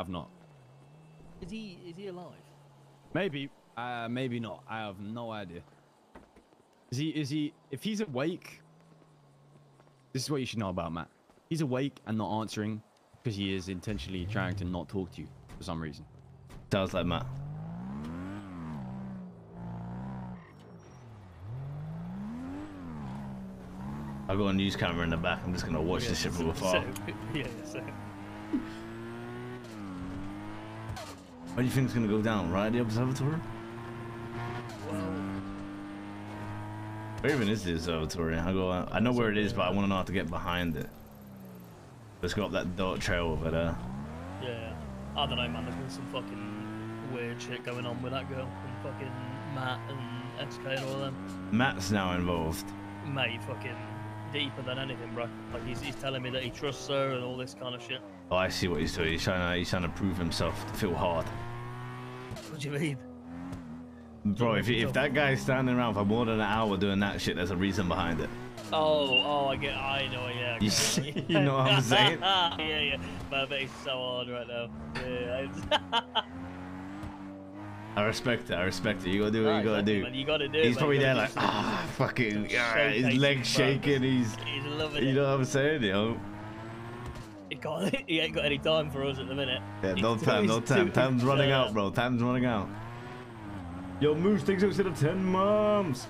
Have not. Is he is he alive? Maybe. Uh, maybe not. I have no idea. Is he? Is he? If he's awake, this is what you should know about Matt. He's awake and not answering because he is intentionally trying to not talk to you for some reason. Sounds like Matt. I've got a news camera in the back. I'm just gonna watch this shit from afar. So, yeah, so. Where do you think it's gonna go down? Right at the observatory? Where even is the observatory? I go. I know where it is, but I want to know how to get behind it. Let's go up that dirt trail over there. yeah. I don't know, man. There's been some fucking weird shit going on with that girl and fucking Matt and XK and all of them. Matt's now involved. Mate, fucking deeper than anything, bro. Like he's, he's telling me that he trusts her and all this kind of shit. Oh, I see what he's doing. He's trying to. He's trying to prove himself to feel hard. What do you mean? Bro, if, if that guy's standing around for more than an hour doing that shit, there's a reason behind it. Oh, oh, I get, I know, yeah. You see- you know what I'm saying? yeah, yeah. My face is so hard right now. Yeah. I- respect it. I respect it. You gotta do what Nah, you gotta exactly, do. man, You gotta do. He's man. probably there like, ah, fucking, yeah, his legs shaking. He's. He's loving you it. know what I'm saying? You know? He, he ain't got any time for us at the minute. Yeah, no too- time, no time. Time's running out, bro. Time's running out. Yo, Moose thinks instead of 10 moms.